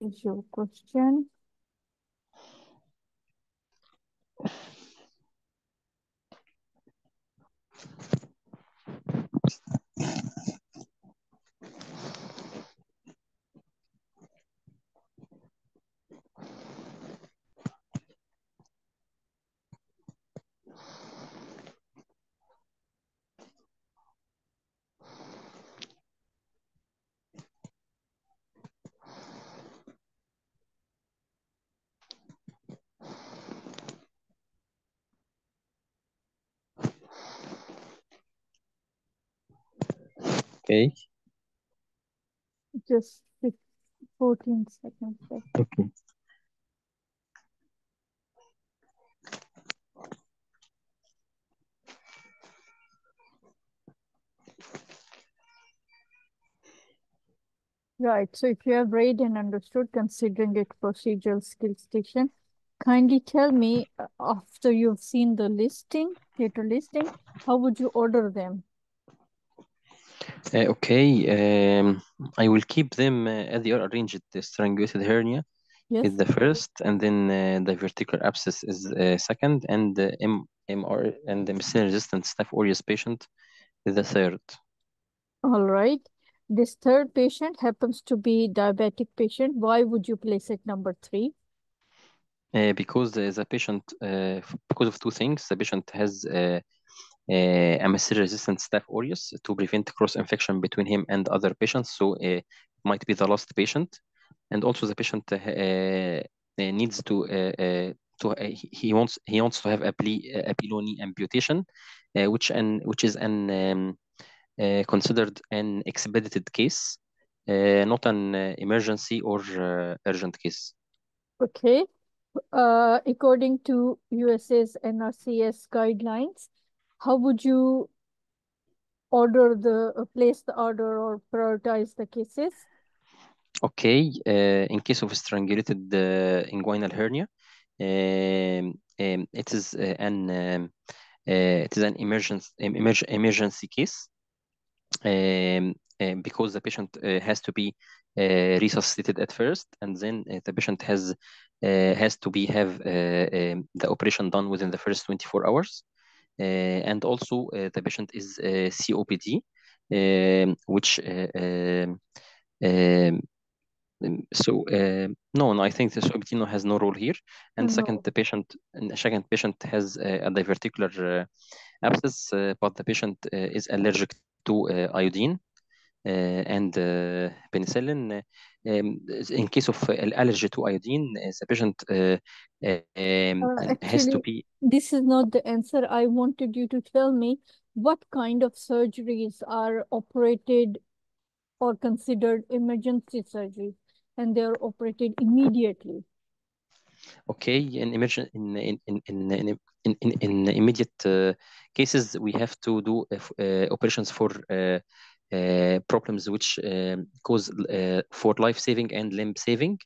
is your question? Okay. Just 14 seconds. Okay. Right. So if you have read and understood, considering it procedural skill station, kindly tell me uh, after you've seen the listing, theater listing, how would you order them? Uh, okay. Um, I will keep them uh, as they are arranged. The strangulated hernia Yes. is the first, and then uh, the diverticular abscess is uh, second, and the M MR and the methicillin-resistant Staph aureus patient is the third. All right. This third patient happens to be diabetic patient. Why would you place it number three? Uh, because the, the patient, uh, because of two things, the patient has uh, methicillin-resistant Staph aureus to prevent cross-infection between him and other patients. So uh, it might be the last patient, and also the patient uh, uh, needs to to uh, he wants he wants to have a, ple a amputation, uh, which an which is an um, uh, considered an expedited case, not an emergency or urgent case. Okay. According to USA's NRCS guidelines, how would you order the uh, place the order or prioritize the cases? Okay, uh, in case of strangulated uh, inguinal hernia, um, um, it is uh, an um, uh, it is an emergency emerg emergency case um, um, because the patient uh, has to be resuscitated at first, and then the patient has has to be have um, the operation done within the first 24 hours, and also uh, the patient is uh, COPD, um, which uh, um, um, so uh, no, no, I think the Sorbitino has no role here. And second, the patient, second patient has uh, a diverticular uh, abscess, uh, but the patient uh, is allergic to uh, iodine uh, and uh, penicillin. Um, in case of allergy to iodine, uh, the patient uh, uh, um, Uh, has to be this is not the answer. I wanted you to tell me what kind of surgeries are operated or considered emergency surgeries, and they are operated immediately. Okay, in emergent in in in in in in, in, immediate uh, cases, we have to do uh, operations for uh, problems which um, cause uh, for life saving and limb saving.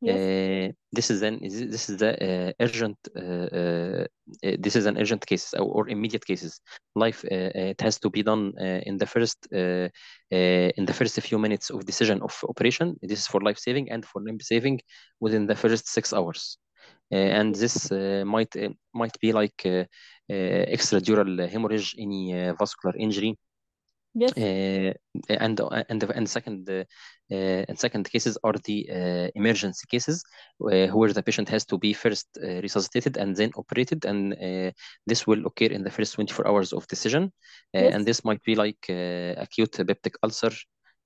Yes. Uh, this is an this is the uh, urgent uh, uh, uh, this is an urgent case or, immediate cases. Life uh, uh, it has to be done uh, in the first uh, uh, in the first few minutes of decision of operation. This is for life saving and for limb saving within the first six hours. Uh, and this uh, might uh, might be like uh, uh, extradural hemorrhage, any uh, vascular injury, Yes. uh, and and and second uh, uh, and second cases are the uh, emergency cases uh, where the patient has to be first uh, resuscitated and then operated, and uh, this will occur in the first 24 hours of decision, uh, Yes. and this might be like uh, acute peptic ulcer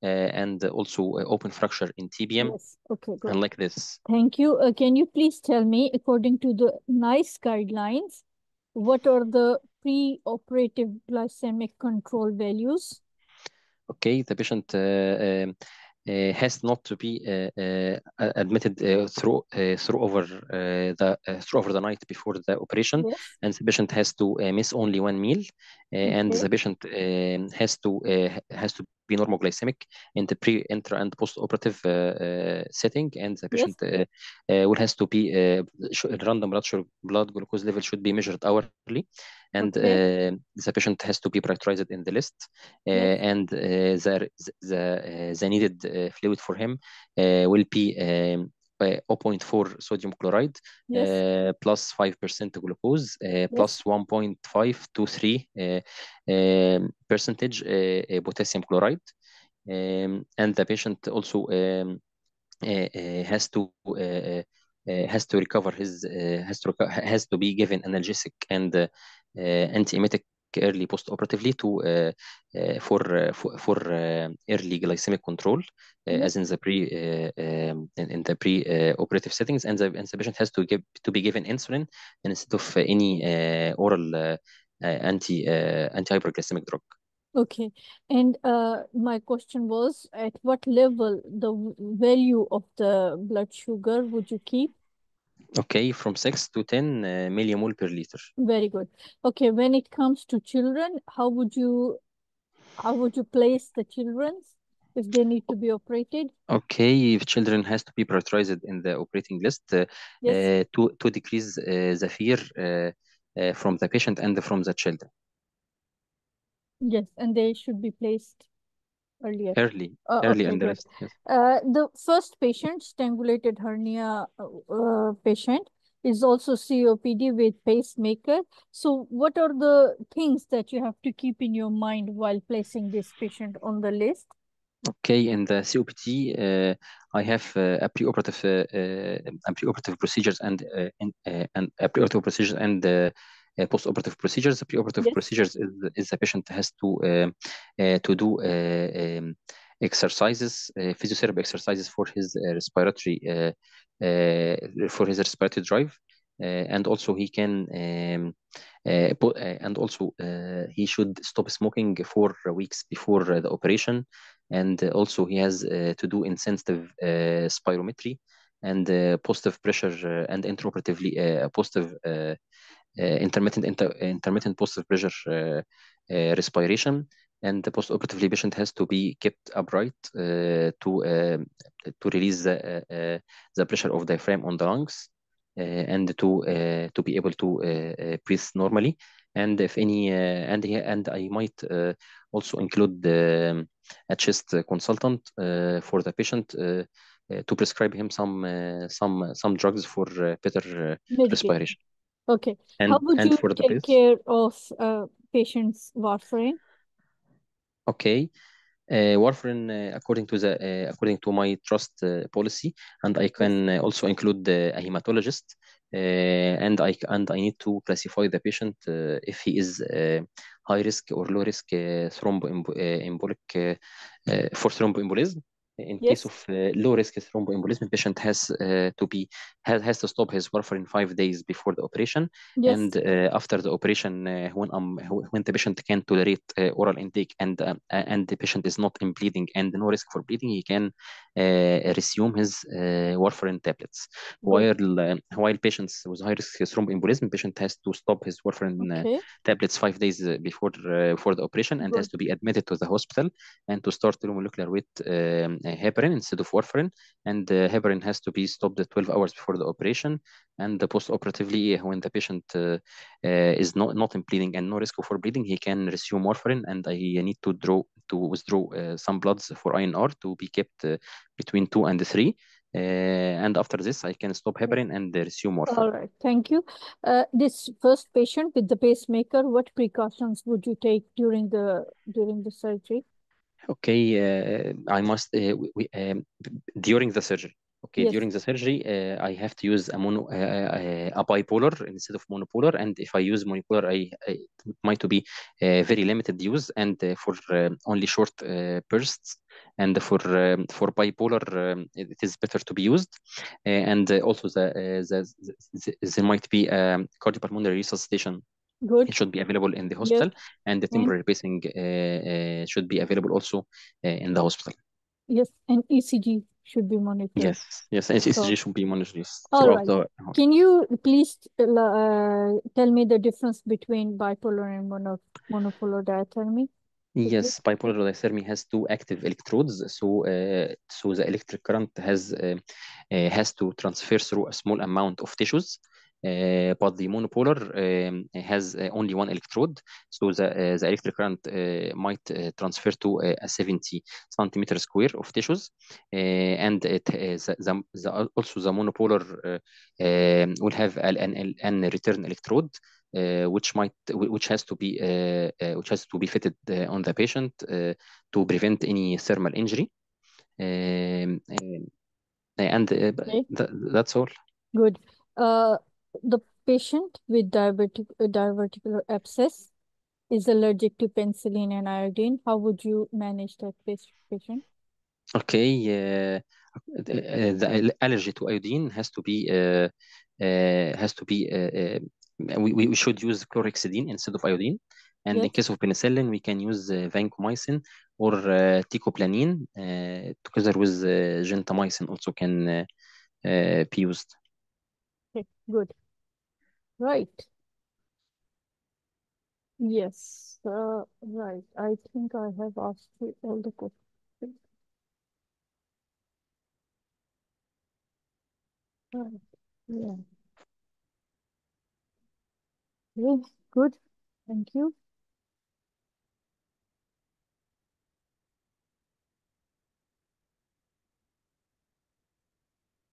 uh, and also uh, open fracture in TBM, Yes. Okay, good. and like this. Thank you. Uh, can you please tell me, according to the NICE guidelines, what are the pre-operative glycemic control values? Okay, the patient uh, um, uh, has not to be uh, uh, admitted uh, through uh, through over uh, the uh, through over the night before the operation, Yes. and the patient has to uh, miss only one meal, uh, and the patient um, has to uh, has to be normoglycemic in the pre, intra, and post-operative uh, uh, setting, and the patient uh, uh, will has to be uh, random blood sugar, blood glucose level should be measured hourly, and Okay. the patient has to be prioritized in the list, uh, Yes. and uh, the the uh, the needed uh, fluid for him uh, will be um, uh, 0.4 sodium chloride Yes. uh, plus 5% glucose uh, plus Yes. 1.5 to 3 uh, um, percentage potassium chloride. Um, and the patient also um, has to uh, uh, uh, has to recover his uh, has to has to be given analgesic and uh, uh, antiemetic early post-operatively to uh, uh, for uh, for, for early glycemic control uh, as in the pre uh, um, in, in the pre-operative settings and the, and the patient has to give to be given insulin instead of any uh, oral uh, uh, anti uh, anti-hyperglycemic drug. Okay. And uh, my question was, at what level the value of the blood sugar would you keep? Okay, from 6 to 10 uh, millimole per liter. Very good. Okay, when it comes to children, how would you how would you place the children's if they need to be operated? Okay, if children has to be prioritized in the operating list uh, Yes. uh, to to decrease uh, the fear uh, uh, from the patient and from the children Yes, and they should be placed earlier. early, Uh, early okay, in the list. Yes. Uh, the first patient, strangulated hernia uh, uh, patient, is also COPD with pacemaker. So, what are the things that you have to keep in your mind while placing this patient on the list? Okay, in the COPD, uh, I have uh, a preoperative uh, uh, a preoperative procedures and uh, uh, and a preoperative procedures and postoperative procedures. The preoperative Yes. procedures is, is the patient has to uh, uh, to do uh, um, exercises, uh, physiotherapy exercises for his uh, respiratory uh, uh, for his respiratory drive, uh, and also he can um, uh, po- uh, and also uh, he should stop smoking for weeks before uh, the operation and uh, also he has uh, to do insensitive uh, spirometry and uh, positive pressure uh, and intraoperatively uh, positive uh, uh, intermittent inter intermittent positive pressure uh, uh, respiration and the postoperatively patient has to be kept upright uh, to uh, to release the, uh, uh, the pressure of diaphragm on the lungs uh, and to uh, to be able to uh, uh, breathe normally. And if any uh, and and I might uh, also include um, a chest consultant uh, for the patient uh, uh, to prescribe him some uh, some some drugs for uh, better uh, respiration Okay. How and would and you for the take care of uh, patient's warfarin? okay uh, warfarin uh, according to the uh, according to my trust uh, policy and I can uh, also include a hematologist uh, and I and I need to classify the patient uh, if he is uh, high risk or low risk uh, thromboembolic uh, uh, for thromboembolism. In Yes. case of uh, low risk thromboembolism, patient has uh, to be has, has to stop his warfarin five days before the operation, Yes. and uh, after the operation, uh, when um when the patient can tolerate uh, oral intake and uh, and the patient is not in bleeding and no risk for bleeding, he can resume his uh, warfarin tablets. While uh, while patients with high risk thromboembolism, patient has to stop his warfarin uh, Okay. tablets five days uh, before uh, for the operation and has to be admitted to the hospital and to start low molecular weight um, uh, heparin instead of warfarin and uh, heparin has to be stopped 12 hours before the operation and the post-operatively when the patient uh, uh, is not not in bleeding and no risk for bleeding he can resume warfarin and I need to draw to withdraw uh, some bloods for INR to be kept uh, between two and three uh, and after this I can stop heparin and resume warfarin. All right. Thank you. Uh, this first patient with the pacemaker, what precautions would you take during the during the surgery? Okay, uh, I must uh, we, um, during the surgery. Okay, Yes. during the surgery, uh, I have to use a mono uh, a bipolar instead of monopolar, and if I use monopolar, I, I it might to be uh, very limited use and uh, for uh, only short uh, bursts. And for um, for bipolar, um, it it is better to be used. Uh, and uh, also the, uh, the, the there might be um, cardiopulmonary resuscitation Good. it should be available in the Yes. hospital and the And temporary pacing uh, uh, should be available also uh, in the hospital. yes, and ECG should be monitored. Yes, yes, and So, should be monitored all throughout right. the Can you please uh, tell me the difference between bipolar and mono monopolar diathermy? Yes, bipolar radiotherapy has two active electrodes, so uh, so the electric current has uh, uh, has to transfer through a small amount of tissues, but the monopolar um, has uh, only one electrode, so the uh, the electric current uh, might uh, transfer to uh, a 70 centimeter square of tissues, uh, and it uh, the, the, also the monopolar uh, um, will have an, an, an return electrode uh, which might which has to be uh, uh, which has to be fitted uh, on the patient uh, to prevent any thermal injury um, um, and uh, Okay. th that's all Good. Uh, the patient with diabetic uh, diverticular abscess is allergic to penicillin and iodine. How would you manage that patient? okay uh, the allergy to iodine has to be uh, uh, has to be uh, we, we should use chlorhexidine instead of iodine and Yes. in case of penicillin we can use uh, vancomycin or uh, teicoplanin uh, together with uh, gentamicin also can uh, uh, be used Okay, good. Right. Yes, uh, right. I think I have asked you all the questions. Right. Yeah. Okay, good. Thank you.